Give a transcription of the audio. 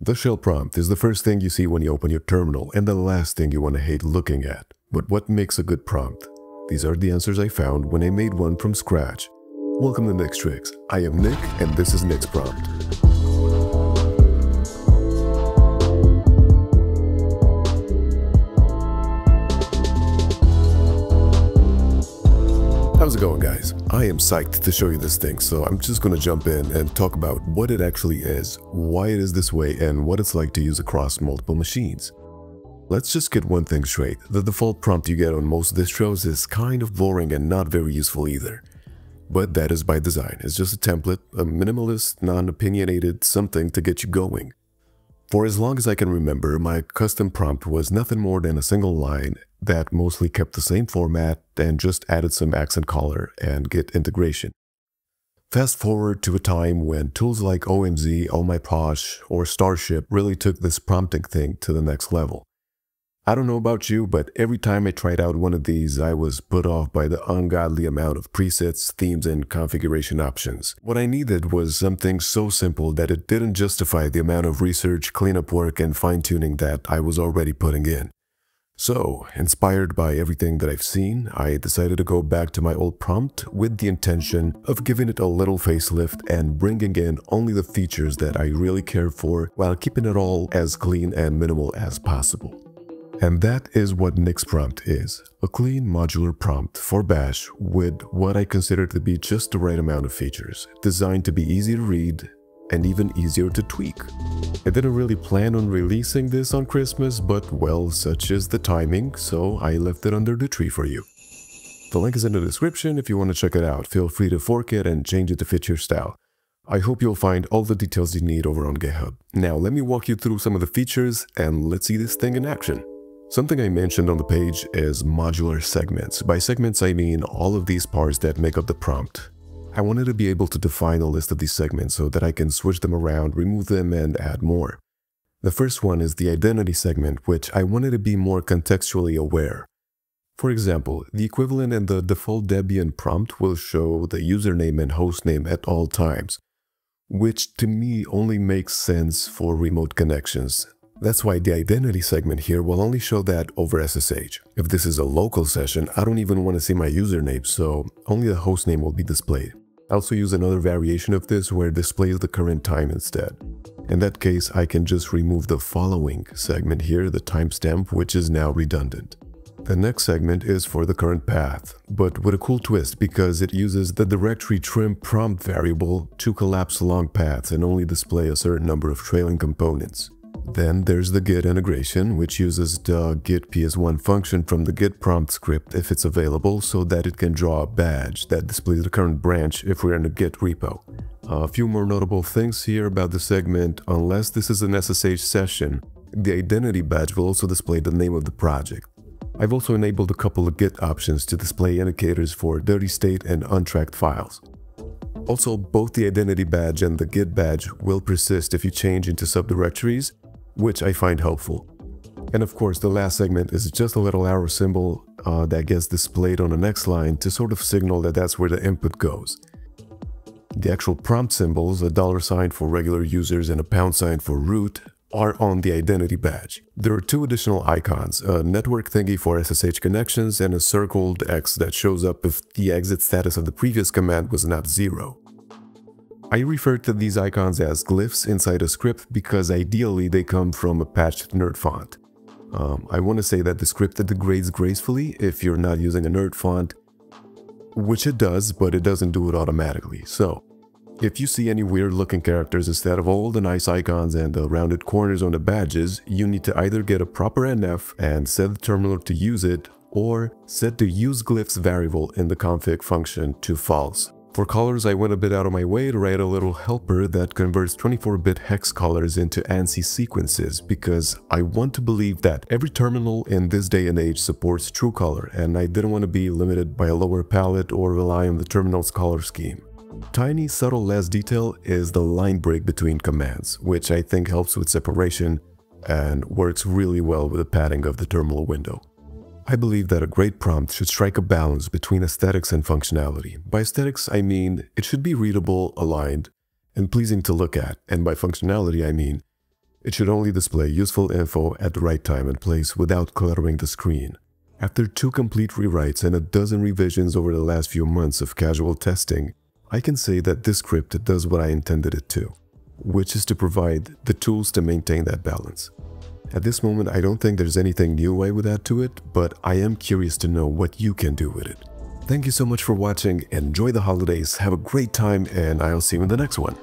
The shell prompt is the first thing you see when you open your terminal and the last thing you want to hate looking at. But what makes a good prompt? These are the answers I found when I made one from scratch. Welcome to Nix Tricks. I am Nick and this is Nix Prompt. How's it going guys? I am psyched to show you this thing, so I'm just gonna jump in and talk about what it actually is, why it is this way, and what it's like to use across multiple machines. Let's just get one thing straight, the default prompt you get on most distros is kind of boring and not very useful either. But that is by design, it's just a template, a minimalist, non-opinionated something to get you going. For as long as I can remember, my custom prompt was nothing more than a single line that mostly kept the same format and just added some accent color and Git integration. Fast forward to a time when tools like OMZ, Oh My Posh, or Starship really took this prompting thing to the next level. I don't know about you, but every time I tried out one of these, I was put off by the ungodly amount of presets, themes, and configuration options. What I needed was something so simple that it didn't justify the amount of research, cleanup work, and fine-tuning that I was already putting in. So, inspired by everything that I've seen, I decided to go back to my old prompt with the intention of giving it a little facelift and bringing in only the features that I really care for while keeping it all as clean and minimal as possible. And that is what Nix prompt is, a clean modular prompt for Bash with what I consider to be just the right amount of features, designed to be easy to read and even easier to tweak. I didn't really plan on releasing this on Christmas, but well, such is the timing, so I left it under the tree for you. The link is in the description if you want to check it out. Feel free to fork it and change it to fit your style. I hope you'll find all the details you need over on GitHub. Now let me walk you through some of the features and let's see this thing in action. Something I mentioned on the page is modular segments. By segments, I mean all of these parts that make up the prompt. I wanted to be able to define a list of these segments so that I can switch them around, remove them, and add more. The first one is the identity segment, which I wanted to be more contextually aware. For example, the equivalent in the default Debian prompt will show the username and hostname at all times, which to me only makes sense for remote connections. That's why the identity segment here will only show that over SSH. If this is a local session, I don't even want to see my username, so only the hostname will be displayed. I also use another variation of this where it displays the current time instead. In that case, I can just remove the following segment here, the timestamp, which is now redundant. The next segment is for the current path, but with a cool twist because it uses the directory trim prompt variable to collapse long paths and only display a certain number of trailing components. Then there's the Git integration, which uses the git ps1 function from the git prompt script if it's available so that it can draw a badge that displays the current branch if we're in a git repo. A few more notable things here about the segment, unless this is an SSH session, the identity badge will also display the name of the project. I've also enabled a couple of Git options to display indicators for dirty state and untracked files. Also, both the identity badge and the Git badge will persist if you change into subdirectories, which I find helpful. And of course, the last segment is just a little arrow symbol uh, that gets displayed on the next line to sort of signal that that's where the input goes. The actual prompt symbols, a dollar sign for regular users and a pound sign for root, are on the identity badge. There are two additional icons, a network thingy for SSH connections and a circled X that shows up if the exit status of the previous command was not zero. I refer to these icons as glyphs inside a script because ideally they come from a patched nerd font. Um, I want to say that the script degrades gracefully if you're not using a nerd font, which it does, but it doesn't do it automatically. So, if you see any weird looking characters instead of all the nice icons and the rounded corners on the badges, you need to either get a proper NF and set the terminal to use it, or set the useGlyphs variable in the config function to false. For colors, I went a bit out of my way to write a little helper that converts 24-bit hex colors into ANSI sequences because I want to believe that every terminal in this day and age supports true color and I didn't want to be limited by a lower palette or rely on the terminal's color scheme. Tiny, subtle last detail is the line break between commands, which I think helps with separation and works really well with the padding of the terminal window. I believe that a great prompt should strike a balance between aesthetics and functionality. By aesthetics, I mean it should be readable, aligned, and pleasing to look at, and by functionality, I mean It should only display useful info at the right time and place without cluttering the screen. After two complete rewrites and a dozen revisions over the last few months of casual testing, I can say that this script does what I intended it to, which is to provide the tools to maintain that balance. At this moment, I don't think there's anything new I would add to it, but I am curious to know what you can do with it. Thank you so much for watching, enjoy the holidays, have a great time, and I'll see you in the next one.